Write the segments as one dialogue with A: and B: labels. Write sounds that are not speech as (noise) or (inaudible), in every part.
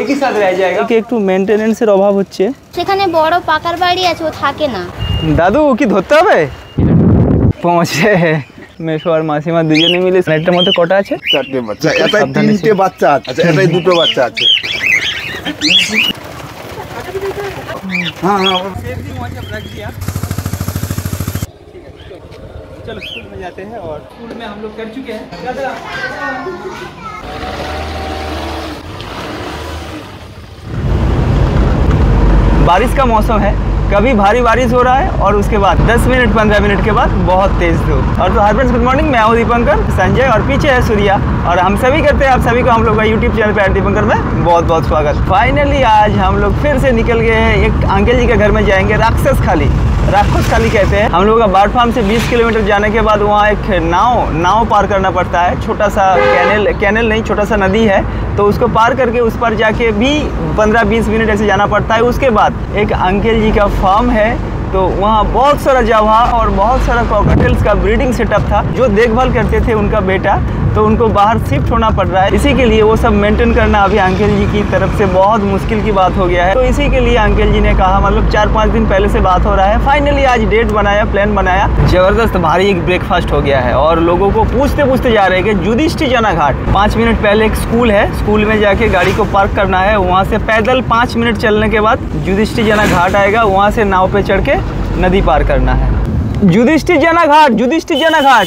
A: একই সাথে রয়ে যায় একটু মেনটেনেন্সের অভাব হচ্ছে
B: সেখানে বড় পাকার বাড়ি আছে ও থাকে না
A: দাদু কি ধরতে হবে পৌঁছে মেশো আর মাসিমা দুজনে মিলে নেটের মধ্যে কটা আছে
C: চারটে বাচ্চা এটাই তিনটে বাচ্চা আছে এটাই দুটো বাচ্চা আছে हाँ हाँ
A: चलो स्कूल में जाते हैं और स्कूल में हम लोग कर चुके हैं बारिश का मौसम है। कभी भारी बारिश हो रहा है और उसके बाद 10 मिनट 15 मिनट के बाद बहुत तेज धूप। और तो हर फ्रेंड्स गुड मॉर्निंग मैं हूँ दीपंकर, संजय और पीछे है सूर्या। और हम सभी करते हैं, आप सभी को हम लोग का यूट्यूब चैनल पर दीपंकर में बहुत बहुत स्वागत। फाइनली आज हम लोग फिर से निकल गए हैं। एक अंकल जी के घर में जाएँगे, राक्षस खाली। राक्षस खाली कहते हैं। हम लोग का बाढ़ फार्म से 20 किलोमीटर जाने के बाद वहाँ एक नाव नाव पार करना पड़ता है। छोटा सा कैनल कैनल नहीं, छोटा सा नदी है। तो उसको पार करके उस पर जाके भी 15-20 मिनट ऐसे जाना पड़ता है। उसके बाद एक अंकल जी का फार्म है। तो वहाँ बहुत सारा जवा और बहुत सारा कॉकटेल्स का ब्रीडिंग सेटअप था, जो देखभाल करते थे उनका बेटा। तो उनको बाहर शिफ्ट होना पड़ रहा है। इसी के लिए वो सब मेंटेन करना अभी अंकल जी की तरफ़ से बहुत मुश्किल की बात हो गया है। तो इसी के लिए अंकल जी ने कहा मतलब चार पाँच दिन पहले से बात हो रहा है। फाइनली आज डेट बनाया प्लान बनाया। ज़बरदस्त भारी एक ब्रेकफास्ट हो गया है और लोगों को पूछते पूछते जा रहे हैं कि जुदिष्टि जना घाट। पाँच मिनट पहले एक स्कूल है। स्कूल में जाके गाड़ी को पार्क करना है। वहाँ से पैदल पाँच मिनट चलने के बाद जुदिष्टि जना घाट आएगा। वहाँ से नाव पे चढ़ के नदी पार करना है। जुदिष्टि जना घाट! जुदिष्टि जना घाट!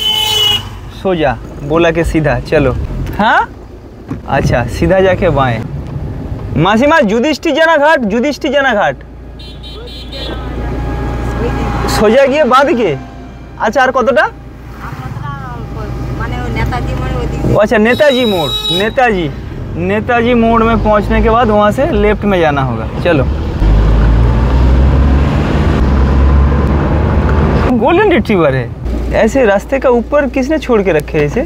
A: सो जा। बोला के सीधा चलो हाँ अच्छा सीधा जाके बाएं मासीमा जुदिष्टि जना घाट जुदिष्टि जना घाट সোজা গিয়ে বাঁ দিকে আচ্ছা আর কতটা
D: মানে ওই নেতাজি মানে ওই দিক
A: ओ, अच्छा नेताजी मोड़ नेताजी नेताजी मोड़ में पहुंचने के बाद वहाँ से लेफ्ट में जाना होगा चलो गोल्डन रिट्रीवर है ऐसे रास्ते का ऊपर किसने छोड़ के रखे है इसे?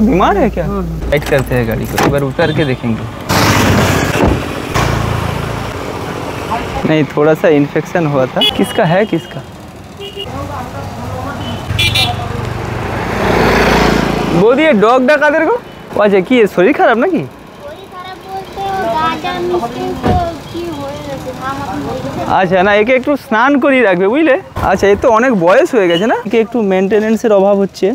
A: बीमार है क्या? राइट करते हैं गाड़ी को एक बार उतर के देखेंगे। नहीं थोड़ा सा इन्फेक्शन हुआ था। किसका है किसका? बोल दिए
B: डॉग डाका देर को? वाजे की शरीर खराब ना की? बोलते हो, गाजा को।
A: আচ্ছা না, একে একটু স্নান করিয়ে রাখবে, বুঝলে? আচ্ছা এ তো অনেক বয়স হয়ে গেছে না? একে একটু মেনটেনেন্সের অভাব হচ্ছে।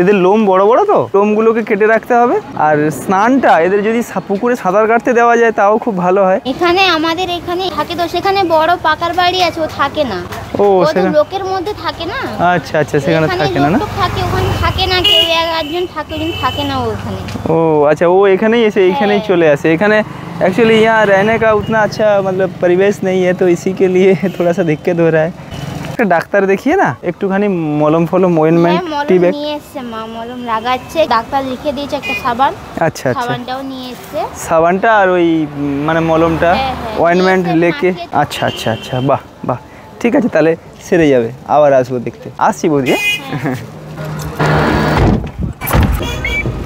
A: এদের লোম বড় বড় তো? লোমগুলোকে কেটে রাখতে হবে। আর স্নানটা, এদের যদি পুকুরে সাঁতার কাটতে দেওয়া যায়, তাও খুব ভালো হয়।
B: এখানে আমাদের এখানে থাকে তো, সেখানে বড় পাকার বাড়ি আছে, ও থাকে না।
A: ও
B: ও তো
A: সেখানে
B: লোকের মধ্যে থাকে না
A: আচ্ছা আচ্ছা সেখানে
B: এখানে
A: থাকে না না
B: লোক তো থাকে ওখানে থাকে না কেউ এক আধজন থাকে ওখানে থাকে না ও ওখানে
A: ओ अच्छा वो এখানেই এসে এইখানেই চলে আসে এখানে एक्चुअली यहाँ रहने का उतना अच्छा मतलब परिवेश नहीं है तो इसी के लिए (laughs) थोड़ा सा दिक्कत हो रहा है একটা ডাক্তার দেখিয়ে না একটুখানি মলম ফলম
B: হ্যাঁ
A: ওয়েনমেন্ট
B: মলম
A: টিবেক
B: নিয়ে এসছে মা মলম লাগাচ্ছে ডাক্তার লিখে দিয়েছে একটা সাবান
A: আচ্ছা আচ্ছা
B: সাবানটাও নিয়ে এসছে
A: সাবানটা আর ওই উম, মানে মলমটা
B: হ্যাঁ, হ্যাঁ,
A: অয়েনমেন্ট
B: নিয়ে এসে
A: লেকে
B: মাখিয়ে দিই।
A: আচ্ছা আচ্ছা আচ্ছা বাহ বাহ ঠিক আছে তাহলে সেরে যাবে আবার আসবো দেখতে আসছি বৌদি হ্যাঁ?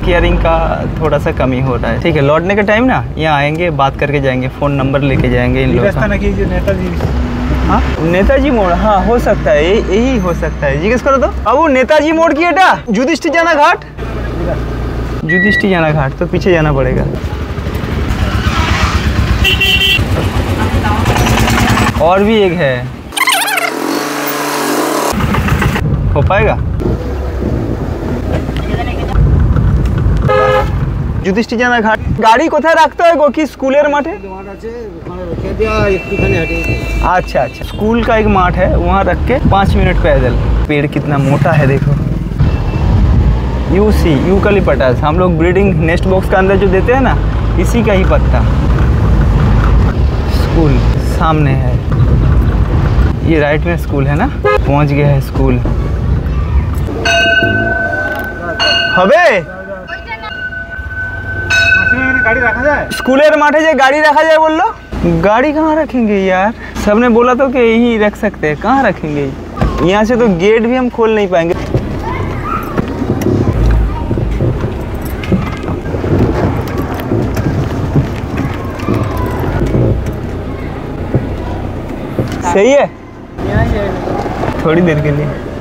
A: केयरिंग का थोड़ा सा कमी हो रहा है ठीक है लौटने का टाइम ना यहाँ आएंगे बात करके जाएंगे फ़ोन नंबर लेके जाएंगे इन लोगों का
C: নেতাজি
A: हाँ नेताजी मोड़ हाँ हो सकता है यही यही हो सकता है जिज्ञेस करो तो बाबू नेताजी मोड़ की एटा जुधिष्ठिर जाना घाट जुधिष्ठिर जाना घाट तो पीछे जाना पड़ेगा और भी एक है हो पाएगा যুধিষ্ঠির জানা ঘাট গাড়ি কোথায় রাখতে হয় গো কি স্কুলের মাঠে अच्छा अच्छा स्कूल का एक माठ है वहाँ रख के पाँच मिनट पैदल पेड़ कितना मोटा है देखो यू सी यूकलिपटास हम लोग ब्रीडिंग नेस्ट बॉक्स का अंदर जो देते हैं ना इसी का ही पत्ता स्कूल सामने है ये राइट में स्कूल है ना पहुँच गया है स्कूल হবে? गाड़ी कहाँ रखेंगे यार सबने बोला तो यही रख सकते हैं कहाँ रखेंगे यहाँ से तो गेट भी हम खोल नहीं पाएँगे सही है थोड़ी देर के लिए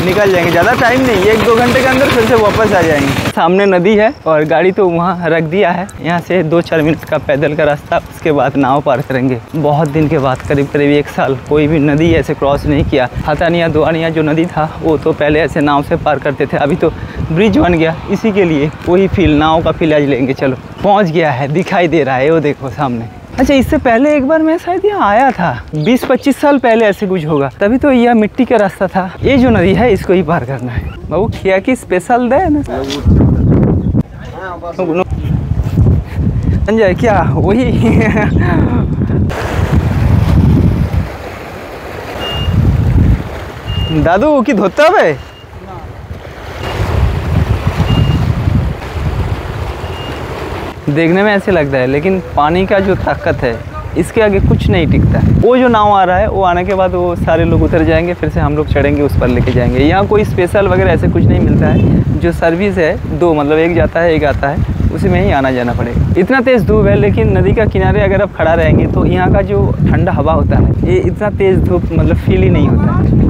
A: निकल जाएँगे। ज़्यादा टाइम नहीं, एक दो घंटे के अंदर फिर से वापस आ जाएँगे। सामने नदी है और गाड़ी तो वहाँ रख दिया है। यहाँ से दो चार मिनट का पैदल का रास्ता, उसके बाद नाव पार करेंगे। बहुत दिन के बाद, करीब करीब एक साल, कोई भी नदी ऐसे क्रॉस नहीं किया। हतानिया दुआनिया जो नदी था, वो तो पहले ऐसे नाव से पार करते थे। अभी तो ब्रिज बन गया। इसी के लिए वही फील नाव का फील आज लेंगे। चलो, पहुँच गया है, दिखाई दे रहा है। वो देखो सामने। अच्छा इससे पहले एक बार मैं शायद यहाँ आया था। 20-25 साल पहले ऐसे कुछ होगा। तभी तो यह मिट्टी का रास्ता था। ये जो नदी है, इसको ही पार करना है। बाबू, खिया की स्पेशल दे संजय, क्या? वही। दादू, की धोता है? देखने में ऐसे लगता है, लेकिन पानी का जो ताकत है, इसके आगे कुछ नहीं टिकता। है वो जो नाव आ रहा है, वो आने के बाद वो सारे लोग उतर जाएँगे, फिर से हम लोग चढ़ेंगे, उस पर लेके जाएँगे। यहाँ कोई स्पेशल वगैरह ऐसे कुछ नहीं मिलता है। जो सर्विस है, दो मतलब एक जाता है, एक आता है, उसी में ही आना जाना पड़ेगा। इतना तेज़ धूप है, लेकिन नदी का किनारे अगर आप खड़ा रहेंगे तो यहाँ का जो ठंडा हवा होता है, ये इतना तेज़ धूप मतलब फील ही नहीं होता। है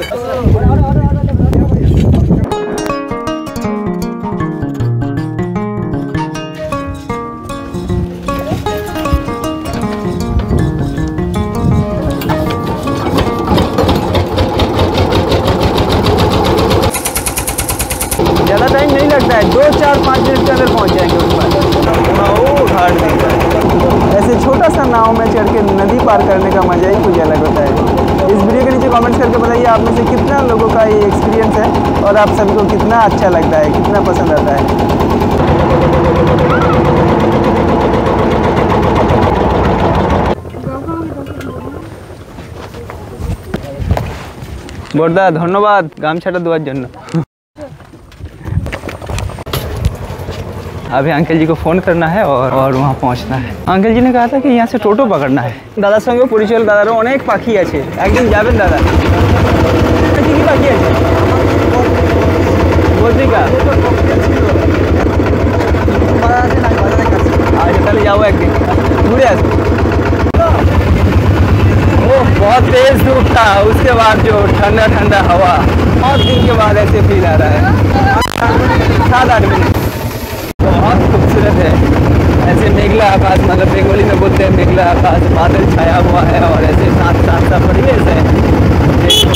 A: あれあれ कितना अच्छा लगता है कितना पसंद आता है বর্দা ধন্যবাদ গামছাটা দেওয়ার জন্য (laughs) अभी अंकल जी को फ़ोन करना है और और वहाँ पहुँचना है अंकल जी ने कहा था कि यहाँ से টোটো पकड़ना है দাদার সঙ্গে পরিচয় দাদারও অনেক পাখি আছে একদিন যাবেন দাদা কি কি পাখি আছে বদ্রিকা আচ্ছা তাহলে যাবো একদিন ঘুরে আসবো वो बहुत तेज धूप था उसके बाद जो ठंडा ठंडा हवा बहुत दिन के बाद ऐसे फील आ रहा है सात आठ मिनट बहुत खूबसूरत है ऐसे मेघला आकाश मतलब बेंगोली में बोलते हैं मेघला आकाश बादल छाया हुआ है और ऐसे साथ साथ सा परिवेश है देखो,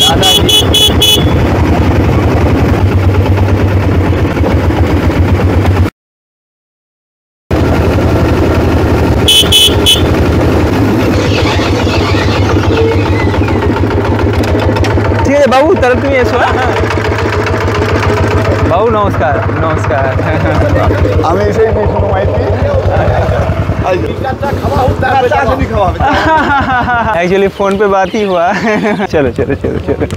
A: दादाजी उतरती है सो
C: भाऊ नमस्कार नमस्कार। आम्ही इथे भेटून माहिती।
A: एक्चुअली फ़ोन पे बात ही हुआ। चलो चलो चलो चलो।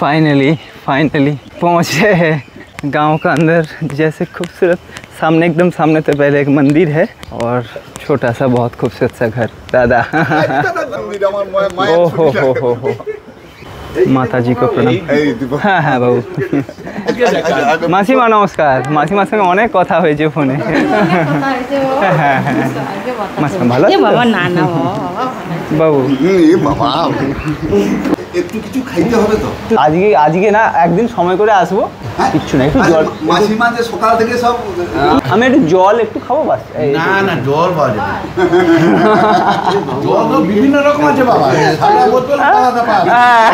A: फाइनली फाइनली पहुँचे गए हैं गाँव का अंदर। जैसे खूबसूरत सामने एकदम सामने तो पहले एक मंदिर है और छोटा सा बहुत खूबसूरत सा घर। दादा। ओ हो हो हो हो। মাতাজি
C: কো প্রণাম
A: হ্যাঁ হ্যাঁ বাবু। মাসিমা নমস্কার। মাসিমার সঙ্গে অনেক কথা হয়েছে ফোনে। হ্যাঁ হ্যাঁ। মাসিমা ভালো
D: বাবু।
C: একটু কিছু খাইতে হবে তো?
A: আজকে আজকে না একদিন সময় করে আসব। কিচ্ছু না একটু জল
C: আচ্ছা, মাসিমা যে সকাল থেকে সব
A: আমি একটু জল একটু খাব বাস।
E: না না জল পাওয়া যাবে জল তো বিভিন্ন রকম আছে বাবা। সাদা বোতল আলাদা পাওয়া
A: হ্যাঁ।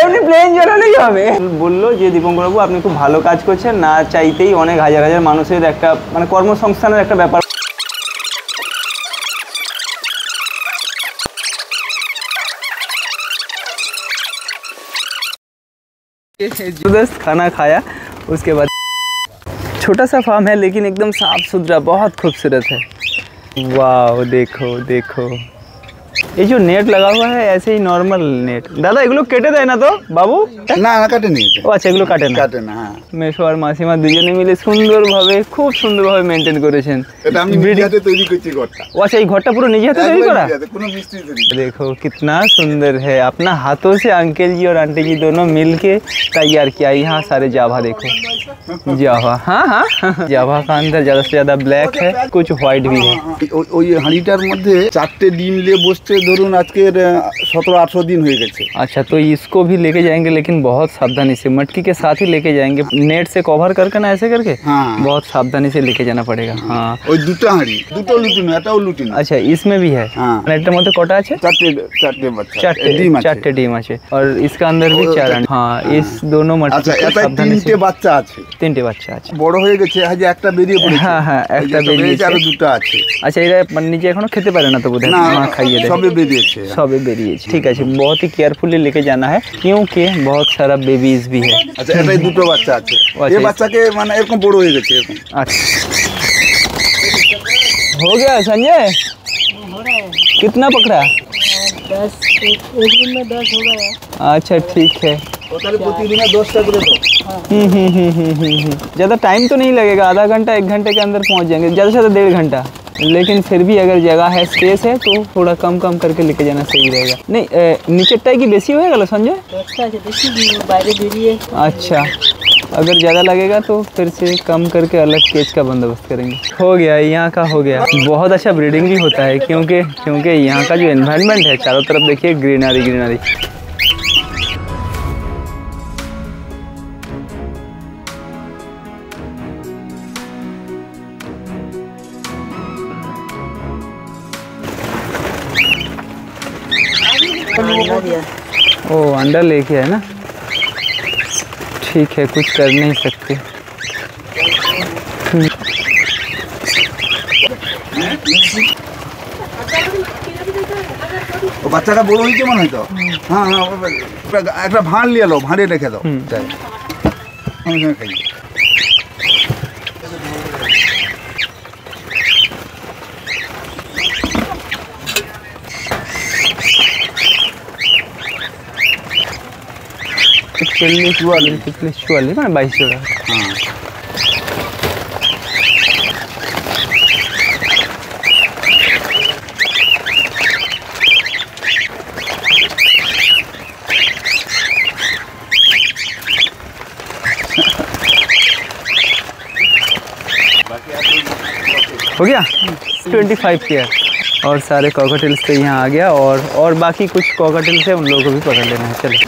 A: এমনি প্লেন জল হলেই হবে। বলল যে দীপঙ্কর বাবু আপনি খুব ভালো কাজ করছেন। না চাইতেই অনেক হাজার হাজার মানুষের একটা মানে কর্মসংস্থানের একটা ব্যাপার ज़बरदस्त खाना खाया, उसके बाद छोटा सा फार्म है, लेकिन एकदम साफ़ सुथरा, बहुत खूबसूरत है। वाह, देखो देखो। ये जो नेट लगा हुआ है ऐसे ही नॉर्मल नेट দাদা এগুলো কেটে দেয় না তো বাবু
E: না না কাটেনি
A: ও আচ্ছা এগুলো কাটে না
E: কাটে না হ্যাঁ
A: মেশো আর মাসিমা দুজনে মিলে সুন্দরভাবে খুব সুন্দরভাবে মেনটেন করেছেন
E: এটা আমি
A: Breeding-
E: নিজে হাতে তৈরি করছি ঘরটা
A: ও আচ্ছা এই ঘরটা পুরো নিজে হাতে তৈরি
E: একবার
A: করা
E: নিজে হাতে, কোনো মিস্ত্রি তৈরি করা।
A: देखो कितना सुंदर है अपना हाथों से अंकल जी और आंटी जी दोनों मिलके तैयार किया यहाँ सारे जावा देखो जावा हाँ हाँ जावा का अंदर ज़्यादा से ज़्यादा ब्लैक है कुछ व्हाइट भी है
E: ওই- ওই হাঁড়িটার মধ্যে চারটে ডিম নিয়ে বসছে ধরুন আজকের সতেরো আঠারো দিন হয়ে গেছে
A: अच्छा तो इसको भी लेके जाएंगे लेकिन बहुत सावधानी से मटकी के साथ ही लेके जाएंगे नेट से कवर करके ना ऐसे करके
E: हाँ।
A: बहुत सावधानी से लेके जाना पड़ेगा हाँ
E: ওই দুটো হাঁড়ি দুটো লুটিনো এটাও লুটিনো
A: अच्छा इसमें भी है
E: हाँ।
A: नेटेर মধ্যে কটা আছে
E: চারটে চারটে বাচ্চা
A: চারটে
E: ডিম আছে
A: চারটে ডিম আছে और इसका अंदर भी चार अंडे हाँ इस दोनों
E: আচ্ছা
A: मटकी को
E: এটাই
A: सावधानी
E: তিনটে
A: से
E: বাচ্চা আছে
A: তিনটে বাচ্চা আছে
E: বড় হয়ে গেছে আজ একটা বেরিয়ে পড়েছে
A: হ্যাঁ, হ্যাঁ,
E: এই যে
A: একটা
E: একটা
A: বেরিয়েছে।
E: আরো দুটো আছে
A: আচ্ছা এরা মানে নিজে এখনো খেতে পারে না তো বোধহয়
E: না
A: মা খাইয়ে দেয়
E: সবে বেরিয়েছে
A: সবে বেরিয়েছে ঠিক আছে बहुत ही केयरफुली लेके जाना है क्योंकि बहुत सारा बेबीज भी है
E: আচ্ছা এটাই দুটো বাচ্চা আছে
A: আচ্ছা,
E: এই বাচ্চাকে মানে এরকম বড় হয়ে গেছে এরকম
A: अच्छा हो गया संजय कितना पकड़ा
D: दस एक एक दिन में दस हो गया
A: अच्छा ठीक है
E: ও তাহলে প্রতিদিনে দশটা করে দাও
A: हम्म हम्म हम्म हम्म हम्म हम्म। ज़्यादा टाइम तो नहीं लगेगा आधा घंटा एक घंटे के अंदर पहुंच जाएंगे ज़्यादा से ज़्यादा डेढ़ घंटा लेकिन फिर भी अगर जगह है स्पेस है तो थोड़ा कम कम करके लेके जाना सही रहेगा। नहीं निचट्टाई की बेसी
D: होगा लसन
A: अच्छा अगर ज़्यादा लगेगा तो फिर से कम करके अलग केज का बंदोबस्त करेंगे। हो गया यहाँ का हो गया। बहुत अच्छा ब्रीडिंग भी होता है क्योंकि क्योंकि यहाँ का जो इन्वायरमेंट है चारों तरफ़ देखिए ग्रीनरी ग्रीनरी अंडा लेके है ना ठीक है कुछ कर नहीं सकते
E: ও বাচ্চাটা বড় হয়েছে মনে হয় তো হ্যাঁ হ্যাঁ ও- ও- একটা ভাঁড় নিয়ে এলো ভাঁড়ে রেখে দাও
A: হুম।
E: যাই। সঙ্গে সঙ্গে খাই
A: चल्लिस चुवालीस पिछले चुवालीस মানে বাইশ জোড়া
E: হ্যাঁ
A: हो गया ट्वेंटी फाइव पेयर और सारे कॉकटेल्स तो यहाँ आ गया और और बाकी कुछ कॉकटेल्स है उन लोगों को भी पकड़ लेना है चलो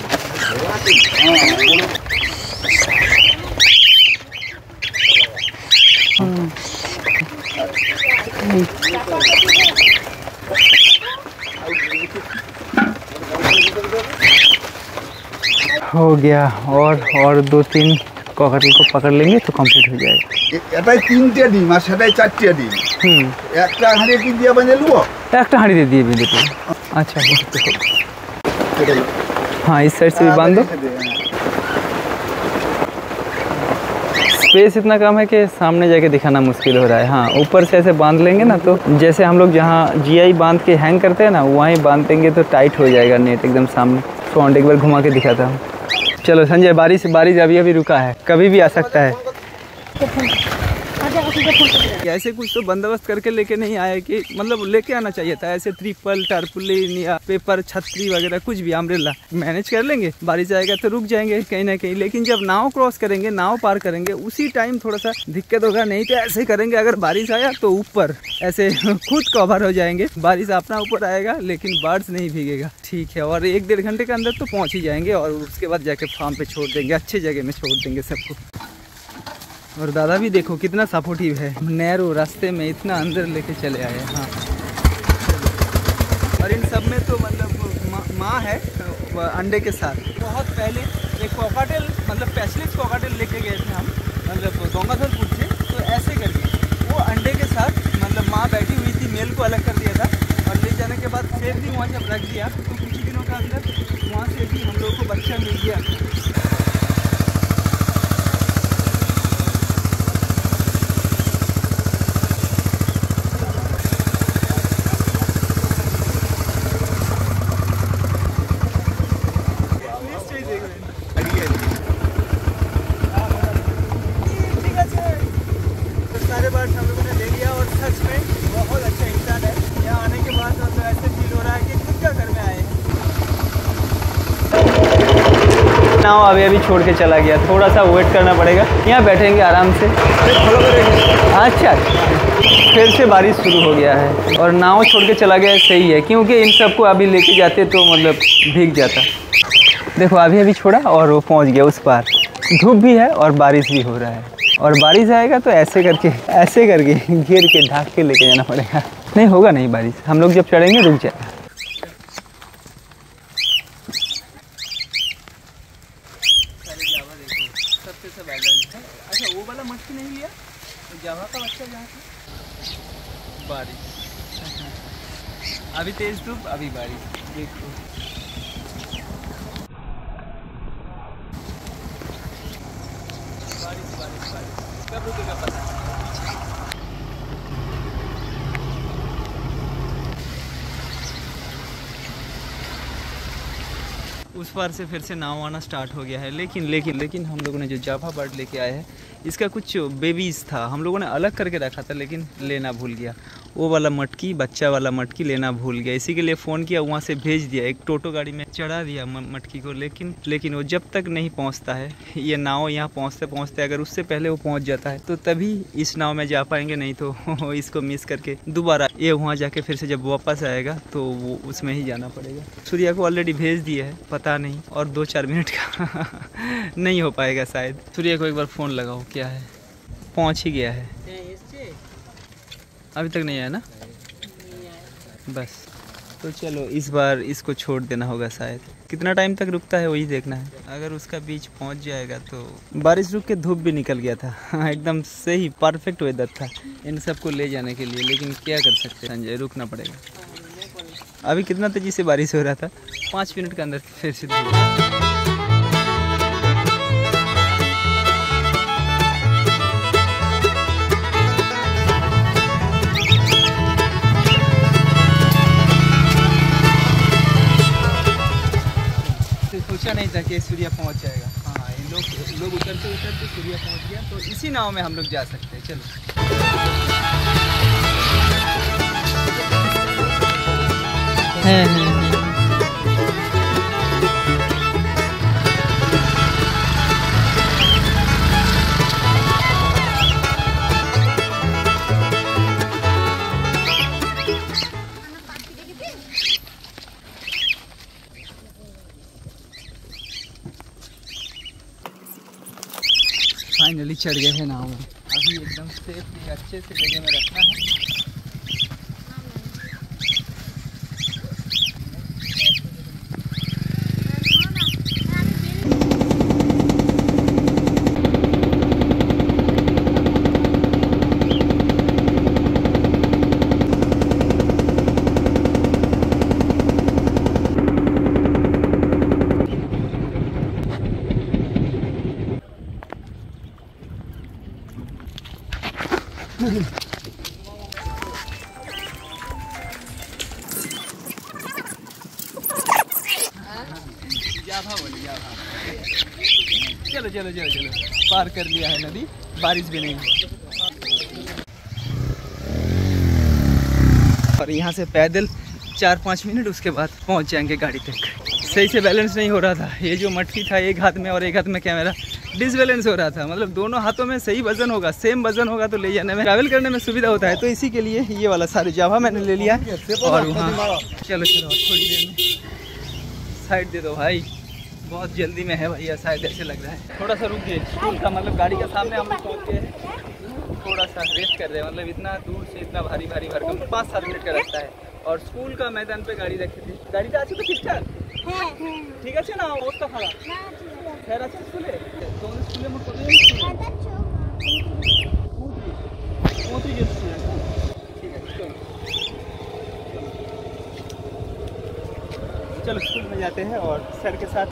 A: हो गया और और दो तीन कॉकटेल को पकड़ लेंगे तो कंप्लीट हो जाएगा
E: এ- এটাই তিনটে ডিম আর সেটাই চারটে ডিম
A: হুম
E: একটা হাঁড়ি কি দিয়ে বানিয়ে নেবো
A: একটা হাঁড়িতে দিয়ে भी देते हैं। अच्छा हाँ इस साइड से भी बांध दो स्पेस इतना कम है कि सामने जाके दिखाना मुश्किल हो रहा है हाँ ऊपर से ऐसे बांध लेंगे ना तो जैसे हम लोग जहाँ जीआई बांध के हैंग करते हैं ना वहीं बांध देंगे तो टाइट हो जाएगा नेट एकदम सामने फ्रंट एक बार घुमा के दिखाता हूँ चलो संजय बारिश बारिश अभी अभी रुका है। कभी भी आ सकता है। ऐसे कुछ तो बंदोबस्त करके लेके नहीं आए कि मतलब लेके आना चाहिए था। ऐसे ट्रिपल टारपुलिन या पेपर छतरी वगैरह, कुछ भी अम्ब्रेला मैनेज कर लेंगे। बारिश आएगा तो रुक जाएँगे कहीं ना कहीं। लेकिन जब नाव क्रॉस करेंगे, नाव पार करेंगे, उसी टाइम थोड़ा सा दिक्कत होगा। नहीं तो ऐसे करेंगे। अगर बारिश आया तो ऊपर। ऐसे (laughs) खुद कवर हो जाएँगे। बारिश अपना ऊपर आएगा, लेकिन बर्ड्स नहीं भीगेगा। ठीक है। और एक डेढ़ घंटे के अंदर तो पहुँच ही जाएँगे और उसके बाद जाके फार्म पे छोड़ देंगे। अच्छे जगह में छोड़ देंगे सबको। और दादा भी देखो कितना सपोर्टिव है। नैरो रास्ते में इतना अंदर लेके चले आए हाँ। और इन सब में तो मतलब माँ है वो अंडे के साथ। बहुत पहले एक कोकाटेल मतलब स्पेशलिस्ट कोकाटेल लेके गए थे हम मतलब गंगाधरपुर से तो ऐसे करके। वो अंडे के साथ मतलब माँ बैठी हुई थी, मेल को अलग कर दिया था, और ले जाने के बाद फिर भी वहाँ जब रख दिया तो कुछ दिनों के अंदर वहाँ से भी हम लोग को बच्चा मिल गया। नाव अभी अभी छोड़ के चला गया। थोड़ा सा वेट करना पड़ेगा। यहाँ बैठेंगे आराम से। अच्छा। फिर से बारिश शुरू हो गया है। और नाव छोड़ के चला गया सही है, क्योंकि इन सबको अभी लेके जाते तो मतलब भीग जाता। देखो, अभी अभी छोड़ा और वो पहुँच गया उस पार। धूप भी है और बारिश भी हो रहा है। और बारिश आएगा तो ऐसे करके ऐसे करके (laughs) घेर के, ढाक के लेके जाना पड़ेगा। नहीं, होगा नहीं बारिश। हम लोग जब चढ़ेंगे, रुक जाएगा अच्छा वो वाला मटकी नहीं लिया जावा का बच्चा जहाँ बारिश अभी तेज धूप अभी बारिश देखो। बारिश बारिश बारिश कब रुकेगा पता। नहीं। उस पार से फिर से नाव आना स्टार्ट हो गया है। लेकिन लेकिन लेकिन हम लोगों ने जो जाफा बर्ड लेके आए हैं, इसका कुछ बेबीज था। हम लोगों ने अलग करके रखा था, लेकिन लेना भूल गया। वो वाला मटकी, बच्चा वाला मटकी लेना भूल गया। इसी के लिए फ़ोन किया, वहाँ से भेज दिया। एक टोटो गाड़ी में चढ़ा दिया मटकी को, लेकिन लेकिन वो जब तक नहीं पहुँचता है, ये नाव यहाँ पहुँचते पहुँचते, अगर उससे पहले वो पहुँच जाता है तो तभी इस नाव में जा पाएँगे, नहीं तो (laughs) इसको मिस करके दोबारा ये वहाँ जाके फिर से जब वापस आएगा तो वो उसमें ही जाना पड़ेगा। सूर्या को ऑलरेडी भेज दिया है, पता नहीं, और दो चार मिनट का (laughs) नहीं हो पाएगा शायद। सूर्या को एक बार फ़ोन लगाओ, क्या है? पहुँच ही गया है। अभी तक नहीं आया ना? बस। तो चलो इस बार इसको छोड़ देना होगा शायद। कितना टाइम तक रुकता है वही देखना है। अगर उसका बीच पहुँच जाएगा तो। बारिश रुक के धूप भी निकल गया था। हाँ, एकदम सही परफेक्ट वेदर था। इन सबको ले जाने के लिए लेकिन क्या कर सकते हैं? संजय रुकना पड़ेगा। अभी कितना तेज़ी से बारिश हो रहा था? पाँच मिनट के अंदर फिर से धूप। कि सूर्या पहुँच जाएगा। हाँ ये लोग लोग उतरते उतरते सूर्या पहुँच गया तो इसी नाव में हम लोग जा सकते हैं। चलो। है, हैं, चढ़ गए हैं नाव में। अभी एकदम सेफली अच्छे से जगह में रखना है। चलो चलो चलो चलो। पार कर लिया है नदी, बारिश भी नहीं और यहाँ से पैदल चार पाँच मिनट, उसके बाद पहुँच जाएँगे गाड़ी तक। सही से बैलेंस नहीं हो रहा था। ये जो मटकी था, एक हाथ में और एक हाथ में कैमरा डिसबैलेंस हो रहा था। मतलब दोनों हाथों में सही वज़न होगा सेम वज़न होगा तो ले जाने में। ट्रैवल करने में सुविधा होता है। तो इसी के लिए ये वाला सारे जावा मैंने ले लिया। और वहाँ चलो चलो, थोड़ी देर में। साइड दे दो भाई। बहुत जल्दी में है भैया शायद ऐसे लग रहा है थोड़ा सा रुक गए स्कूल का मतलब गाड़ी का सामने हम लोग पहुँच गए हैं थोड़ा सा रेस्ट कर रहे हैं मतलब इतना दूर से इतना भारी भारी भरकम पाँच सात मिनट का रास्ता है और स्कूल का मैदान पे गाड़ी रखी थी গাড়িটা আছে তো ঠিকঠাক ঠিক আছে না অবস্থা খারাপ স্যার আছে স্কুলে তোমাদের স্কুলে মোট কতজন স্টুডেন্ট পঁয়ত্রিশ স্টুডেন্ট ঠিক আছে চলো चलो स्कूल में जाते हैं और सर के साथ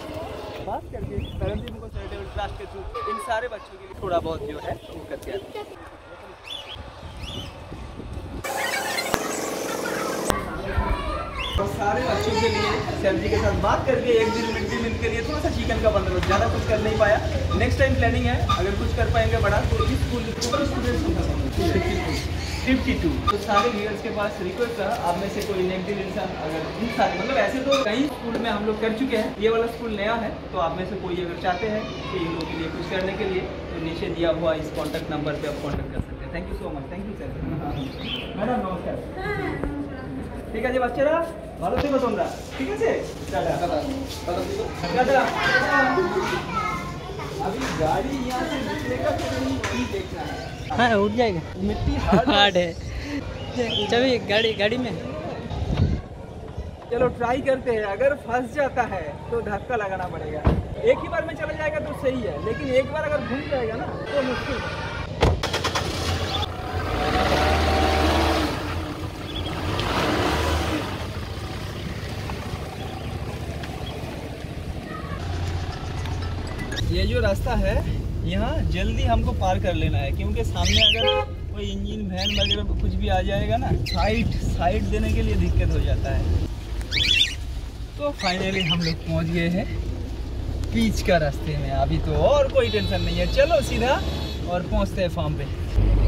A: बात करके जी को चैरिटेबल ट्रस्ट के थ्रू इन सारे बच्चों के लिए थोड़ा बहुत जो है वो करके आते। और सारे बच्चों के लिए सर जी के साथ बात करके एक दिन मिड डे मील के लिए थोड़ा सा चिकन का बंदोबस्त, ज़्यादा कुछ कर नहीं पाया नेक्स्ट टाइम प्लानिंग है, अगर कुछ कर पाएँगे बड़ा तो इस स्कूल स्टूडेंट्स फिफ्टी टू तो सारे व्यूअर्स के पास रिक्वेस्ट था आप में से कोई नेगेटिव इंसान अगर इन सारे मतलब ऐसे तो कई स्कूल में हम लोग कर चुके हैं ये वाला स्कूल नया है तो आप में से कोई अगर चाहते हैं कि इन लोगों के लिए कुछ करने के लिए तो नीचे दिया हुआ इस कॉन्टैक्ट नंबर पे आप कॉन्टैक्ट कर सकते हैं thank you so much thank you sir madam নমস্কার ঠিক আছে বাচ্চারা ভালো থেকো তোমরা ঠিক আছে টাটা টাটা अभी गाड़ी यहाँ से निकलेगा तो नहीं नहीं देखना है
D: हाँ उठ जाएगा।
A: मिट्टी
D: हार्ड है। चलिए गाड़ी गाड़ी में।
A: चलो ट्राई करते हैं। अगर फंस जाता है तो धक्का लगाना पड़ेगा। एक ही बार में चला जाएगा तो सही है लेकिन एक बार अगर घूम जाएगा ना तो मुश्किल है। ये जो रास्ता है यहाँ जल्दी हमको पार कर लेना है, क्योंकि सामने अगर कोई इंजन वैन वगैरह कुछ भी आ जाएगा ना साइड साइड देने के लिए दिक्कत हो जाता है। तो फाइनली हम लोग पहुँच गए हैं बीच का रास्ते में। अभी तो और कोई टेंशन नहीं है। चलो सीधा और पहुँचते हैं फार्म पे।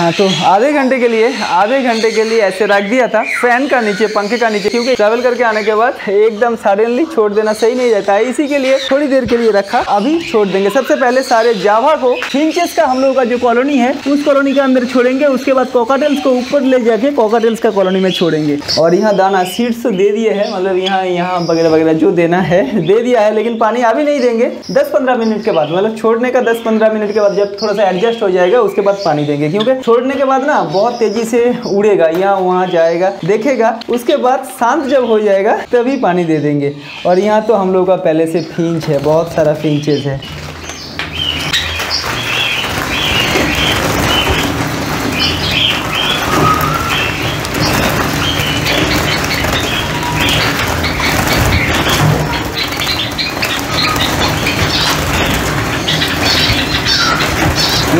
A: हाँ तो आधे घंटे के लिए, आधे घंटे के लिए ऐसे रख दिया था। फ़ैन का नीचे, पंखे का नीचे, क्योंकि ट्रैवल करके आने के बाद एकदम सडनली छोड़ देना सही नहीं रहता है। इसी के लिए थोड़ी देर के लिए रखा, अभी छोड़ देंगे। सबसे पहले सारे जावा को फिंचेस का हम लोगों का जो कॉलोनी है, उस कॉलोनी के अंदर छोड़ेंगे। उसके बाद कॉकाटेल्स को ऊपर ले जाके कोकाटेल्स का कॉलोनी में छोड़ेंगे। और यहाँ दाना सीड्स दे दिए है मतलब यहाँ यहाँ वगैरह वगैरह जो देना है, दे दिया है, लेकिन पानी अभी नहीं देंगे। दस पंद्रह मिनट के बाद मतलब छोड़ने का दस पंद्रह मिनट के बाद जब थोड़ा सा एडजस्ट हो जाएगा, उसके बाद पानी देंगे, क्योंकि छोड़ने के बाद ना बहुत तेज़ी से उड़ेगा, यहाँ वहाँ जाएगा, देखेगा, उसके बाद शांत जब हो जाएगा, तभी पानी दे देंगे। और यहाँ तो हम लोग का पहले से फिंच है, बहुत सारा फिंचेस है।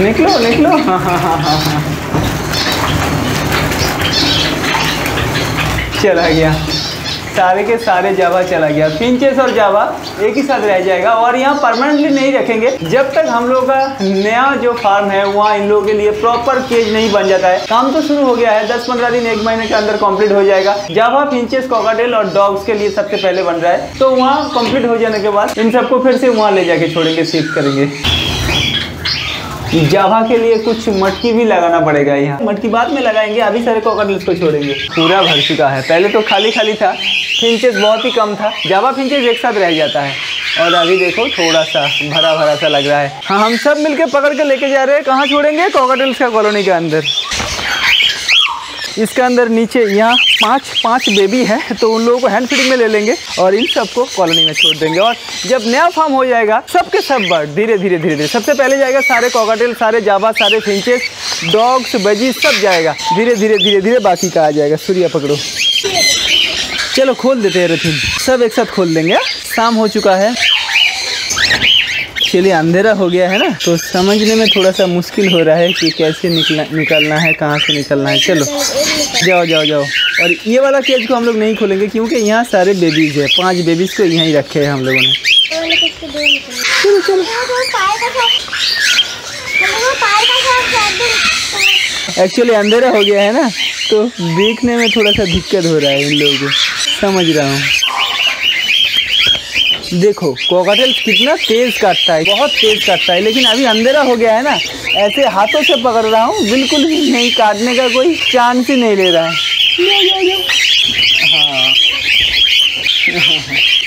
A: निकलो निकलो। हाँ हाँ हाँ हाँ चला गया। सारे के सारे जावा चला गया। फिंचेस और जावा एक ही साथ रह जाएगा और यहाँ परमानेंटली नहीं रखेंगे। जब तक हम लोग का नया जो फार्म है, वहाँ इन लोगों के लिए प्रॉपर केज नहीं बन जाता है। काम तो शुरू हो गया है। दस पंद्रह दिन, एक महीने के अंदर कंप्लीट हो जाएगा। जावा फिंचेस कॉकाटेल और डॉग्स के लिए सबसे पहले बन रहा है। तो वहाँ कंप्लीट हो जाने के बाद इन सबको फिर से वहाँ ले जाके छोड़ेंगे शिफ्ट करेंगे। जावा के लिए कुछ मटकी भी लगाना पड़ेगा यहाँ। मटकी बाद में लगाएँगे, अभी सारे कोकाटल्स को छोड़ेंगे। पूरा भर चुका है। पहले तो खाली खाली था फिंचेस बहुत ही कम था। जावा फिंचेस एक साथ रह जाता है। और अभी देखो थोड़ा सा भरा भरा सा लग रहा है। हाँ हम सब मिलके पकड़ के लेके जा रहे हैं। कहाँ छोड़ेंगे? कोकाटल्स का कॉलोनी के अंदर। इसके अंदर नीचे यहाँ पाँच पाँच बेबी है तो उन लोगों को हैंड फीडिंग में ले लेंगे और इन सबको कॉलोनी में छोड़ देंगे। और जब नया फार्म हो जाएगा, सबके सब बर्ड धीरे धीरे धीरे धीरे। सबसे पहले जाएगा सारे कॉकाटेल सारे जावा सारे फिंचेस डॉग्स बजी सब जाएगा। धीरे धीरे धीरे धीरे बाकी का आ जाएगा। सूर्या, पकड़ो। चलो खोल देते हैं रथिन सब एक साथ खोल देंगे। शाम हो चुका है। चलिए अंधेरा हो गया है ना? तो समझने में थोड़ा सा मुश्किल हो रहा है कि कैसे निकला निकलना है, कहाँ से निकलना है। चलो, जाओ जाओ जाओ। और ये वाला केज को हम लोग नहीं खोलेंगे क्योंकि यहाँ सारे बेबीज है। पाँच बेबीज को यहीं रखे हैं हम लोगों ने। एक्चुअली अंधेरा हो गया है ना? तो देखने में थोड़ा सा दिक्कत हो रहा है इन लोगों को। समझ रहा हूँ। देखो कोकाटेल कितना तेज काटता है बहुत तेज काटता है लेकिन अभी अंधेरा हो गया है ना ऐसे हाथों से पकड़ रहा हूँ बिल्कुल भी नहीं काटने का कोई चांस ही नहीं ले रहा है। हाँ (laughs)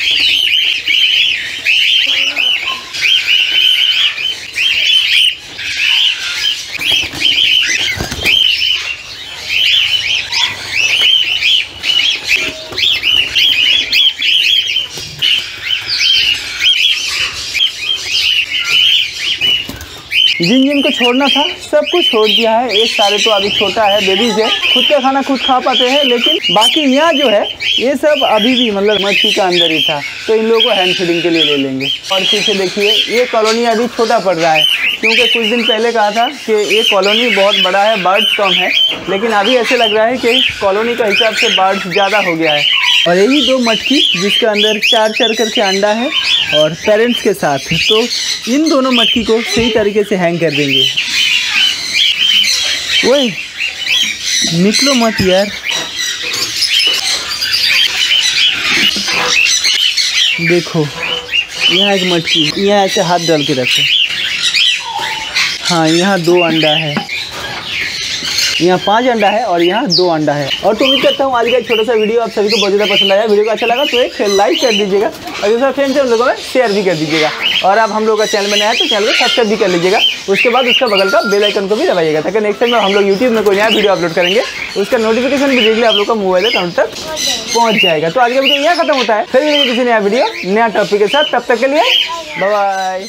A: छोड़ना था, सब कुछ छोड़ दिया है। एक सारे तो अभी छोटा है बेबीज है खुद का खाना खुद खा पाते हैं, लेकिन बाकी यहाँ जो है, ये सब अभी भी मतलब मच्छी का अंदर ही था। तो इन लोगों को हैंड फीडिंग के लिए ले लेंगे। और पीछे देखिए, ये कॉलोनी अभी छोटा पड़ रहा है। क्योंकि कुछ दिन पहले कहा था कि ये कॉलोनी बहुत बड़ा है बर्ड्स कम है। लेकिन अभी ऐसे लग रहा है कि कॉलोनी का हिसाब से बर्ड्स ज़्यादा हो गया है। और यही दो मटकी जिसके अंदर चार चार करके अंडा है और पेरेंट्स के साथ तो इन दोनों मटकी को सही तरीके से हैंग कर देंगे। वही निकलो मत यार। देखो, यहाँ एक मटकी, यहाँ ऐसे हाथ डाल के रखो। हाँ यहाँ दो अंडा है। यहाँ पाँच अंडा है और यहाँ दो अंडा है। और तो उम्मीद करता हूँ आज का एक छोटा सा वीडियो आप सभी को बहुत ज़्यादा पसंद आया। वीडियो को अच्छा लगा तो एक लाइक कर दीजिएगा और दूसरा फ्रेंड्स हम लोगों में शेयर भी कर दीजिएगा। और आप हम लोग का चैनल में नया तो चैनल को सब्सक्राइब भी कर लीजिएगा। उसके बाद उसका बगल का बेल आइकन को भी दबाइएगा ताकि नेक्स्ट टाइम हम लोग यूट्यूब में कोई नया वीडियो अपलोड करेंगे, उसका नोटिफिकेशन भी डायरेक्टली आप लोग का मोबाइल अकाउंट तक पहुँच जाएगा। तो आज का वीडियो यहाँ खत्म होता है। फिर किसी नया वीडियो नया टॉपिक के साथ। तब तक के लिए बाय